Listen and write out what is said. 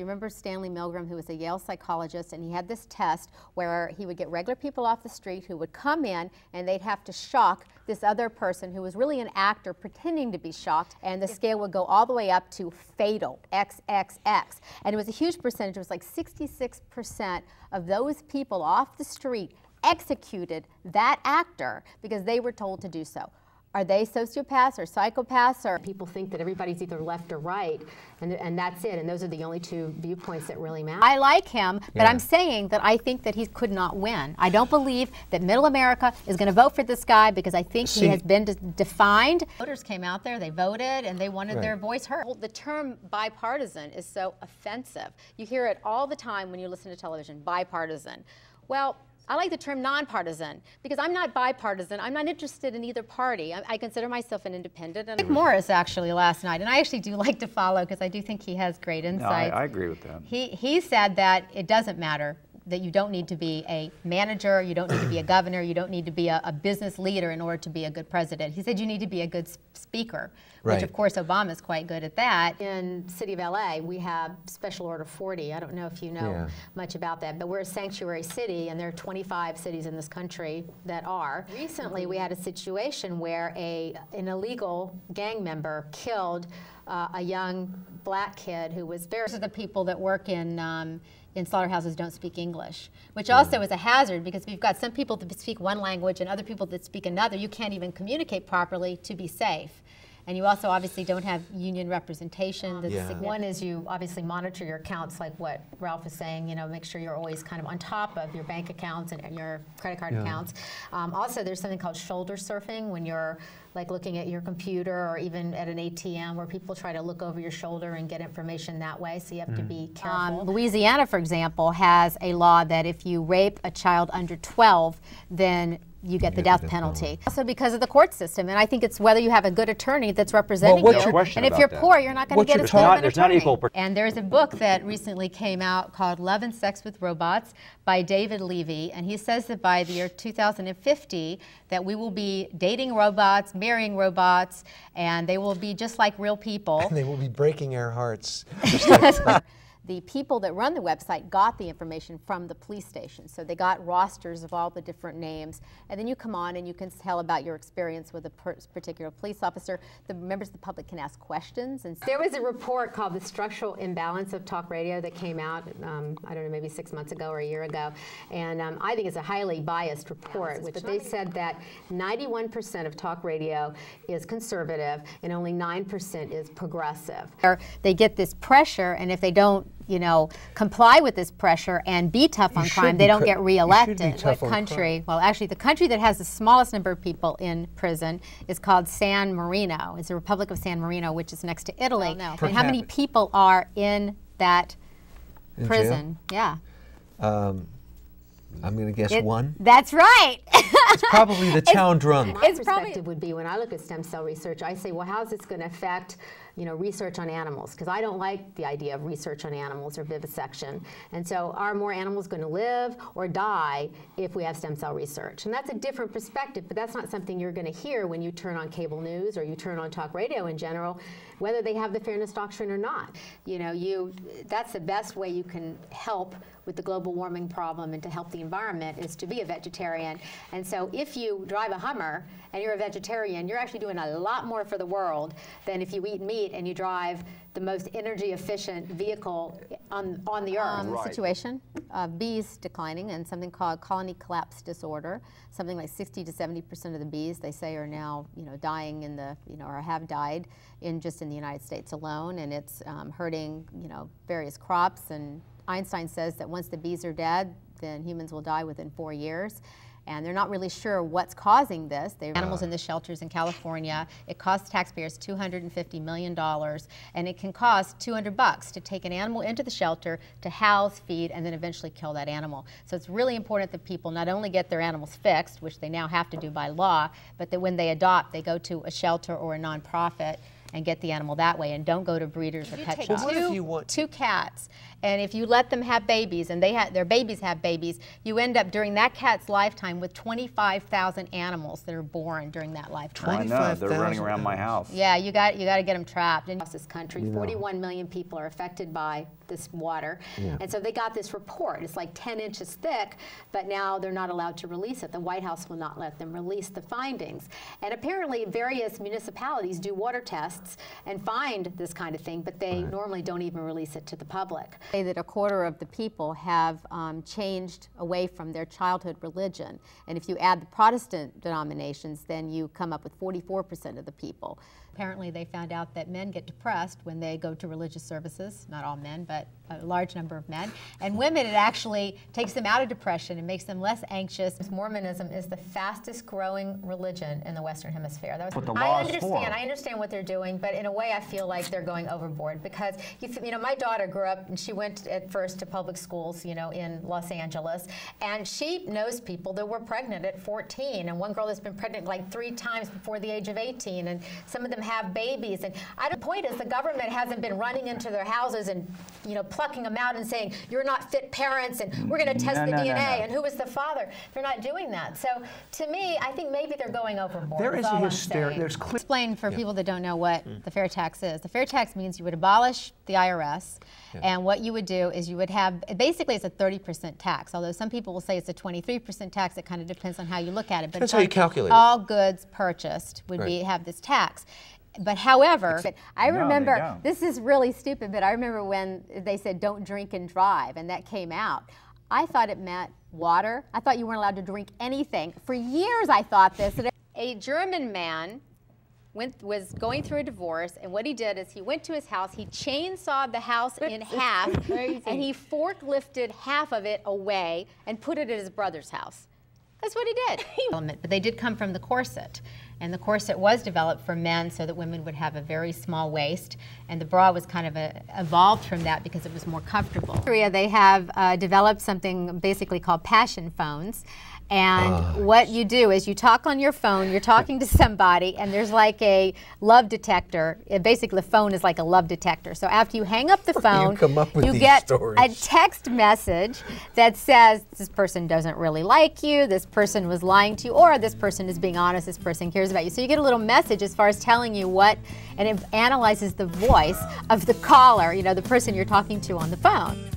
you remember Stanley Milgram, who was a Yale psychologist, and he had this test where he would get regular people off the street who would come in and they'd have to shock this other person who was really an actor pretending to be shocked, and the scale would go all the way up to fatal, XXX. And it was a huge percentage, it was like 66% of those people off the street executed that actor because they were told to do so. Are they sociopaths or psychopaths or people think that everybody's either left or right and, and that's it and those are the only two viewpoints that really matter. I like him, but yeah. I'm saying that I think that he could not win. I don't believe that middle America is going to vote for this guy because I think See, he has been de defined. Voters came out there, they voted and they wanted right. their voice heard. The term bipartisan is so offensive. You hear it all the time when you listen to television, bipartisan. Well, I like the term nonpartisan because I'm not bipartisan. I'm not interested in either party. I, I consider myself an independent. And Rick Morris actually last night, and I actually do like to follow because I do think he has great insights. No, I, I agree with that. He, he said that it doesn't matter that you don't need to be a manager, you don't need to be a governor, you don't need to be a, a, business leader in order to be a good president. He said you need to be a good speaker, right. which of course Obama is quite good at that. In city of LA, we have Special Order 40. I don't know if you know yeah. much about that, but we're a sanctuary city, and there are 25 cities in this country that are. Recently, we had a situation where a an illegal gang member killed uh, a young black kid who was very. Those are the people that work in. Um, in slaughterhouses don't speak English, which also is a hazard because you've got some people that speak one language and other people that speak another, you can't even communicate properly to be safe. And you also obviously don't have union representation. That's yeah. One is you obviously monitor your accounts, like what Ralph is saying. You know, make sure you're always kind of on top of your bank accounts and your credit card yeah. accounts. Um, also, there's something called shoulder surfing when you're like looking at your computer or even at an ATM where people try to look over your shoulder and get information that way. So you have mm. to be careful. Um, Louisiana, for example, has a law that if you rape a child under 12, then you get the death penalty. penalty. Also because of the court system, and I think it's whether you have a good attorney that's representing well, you. and if you're that? poor, you're not going to get a good not, There's not equal. And there's a book that recently came out called Love and Sex with Robots by David Levy, and he says that by the year 2050 that we will be dating robots, marrying robots, and they will be just like real people. And they will be breaking our hearts. the people that run the website got the information from the police station. So they got rosters of all the different names. And then you come on and you can tell about your experience with a particular police officer. The members of the public can ask questions. And there was a report called The Structural Imbalance of Talk Radio that came out, um, I don't know, maybe six months ago or a year ago. And um, I think it's a highly biased report. But they said that 91% of talk radio is conservative and only 9% is progressive. They get this pressure, and if they don't you know, comply with this pressure and be tough on crime, they don't get reelected. What country? Well, actually, the country that has the smallest number of people in prison is called San Marino. It's the Republic of San Marino, which is next to Italy. no. And how many people are in that in prison? Jail? Yeah. Um, I'm going to guess it, one. That's right. it's probably the town drunk. My it's perspective would be when I look at stem cell research, I say, well, how's this going to affect you know, research on animals because I don't like the idea of research on animals or vivisection. And so are more animals going to live or die if we have stem cell research? And that's a different perspective, but that's not something you're going to hear when you turn on cable news or you turn on talk radio in general, whether they have the fairness doctrine or not. You know, you that's the best way you can help with the global warming problem and to help the environment is to be a vegetarian. And so if you drive a Hummer and you're a vegetarian, you're actually doing a lot more for the world than if you eat meat and you drive the most energy efficient vehicle on, on the earth. Um, right. Situation, uh, bees declining and something called colony collapse disorder. Something like 60 to 70 percent of the bees they say are now you know dying in the you know or have died in just in the United States alone, and it's um, hurting you know various crops. And Einstein says that once the bees are dead, then humans will die within four years and they're not really sure what's causing this. They animals in the shelters in California. It costs taxpayers $250 million, and it can cost 200 bucks to take an animal into the shelter to house, feed, and then eventually kill that animal. So it's really important that people not only get their animals fixed, which they now have to do by law, but that when they adopt, they go to a shelter or a nonprofit and get the animal that way and don't go to breeders or pet shops. What if Two- you want- two cats and if you let them have babies and they ha- their babies have babies you end up during that cat's lifetime with 25,000 animals that are born during that lifetime I know. They're running around my house. yeah you got you got to get them trapped and across this country. 41 million people are affected by this water. Yeah. And so they got this report. It's like 10 inches thick, but now they're not allowed to release it. The White House will not let them release the findings. And apparently, various municipalities do water tests and find this kind of thing, but they normally don't even release it to the public. Say that a quarter of the people have um, changed away from their childhood religion. And if you add the Protestant denominations, then you come up with 44% of the people. Apparently, they found out that men get depressed when they go to religious services. Not all men, but a large number of men. And women, it actually takes them out of depression and makes them less anxious. Mormonism is the fastest growing religion in the Western Hemisphere. That was, what the I law is understand. for. I understand what they're doing, but in a way, I feel like they're going overboard because you, you know my daughter grew up and she went at first to public schools, you know, in Los Angeles, and she knows people that were pregnant at 14, and one girl that's been pregnant like three times before the age of 18, and some of them have babies. And I, the point is, the government hasn't been running into their houses and you know plucking them out and saying you're not fit parents, and we're going to test No, the no, no, DNA, no. and who was the father? They're not doing that. So to me, I think maybe they're going overboard. There is is a all I'm hysteria. There's clear. Explain for people that don't know what mm. the fair tax is. The fair tax means you would abolish the IRS, and what you would do is you would have basically it's a 30% tax. Although some people will say it's a 23% tax. It kind of depends on how you look at it. But Depends it's how you on calculate it. All goods purchased would be have this tax. But however, but I No, remember don't. this is really stupid. But I remember when they said don't drink and drive, and that came out. I thought it meant water. I thought you weren't allowed to drink anything. For years, I thought this. A German man went, was going through a divorce, and what he did is he went to his house, he chainsawed the house in half, and he forklifted half of it away and put it at his brother's house. That's what he did. But they did come from the corset. And the corset was developed for men so that women would have a very small waist. And the bra was kind of a, evolved from that because it was more comfortable. In Korea, they have uh, developed something basically called passion phones. And ah, what you do is you talk on your phone, you're talking to somebody, and there's like a love detector. It, basically, the phone is like a love detector. So after you hang up the phone, come up with you get stories? a text message that says this person doesn't really like you, this person was lying to you, or this person is being honest, this person cares about you. So you get a little message as far as telling you what, and it analyzes the voice of the caller, you know, the person you're talking to on the phone.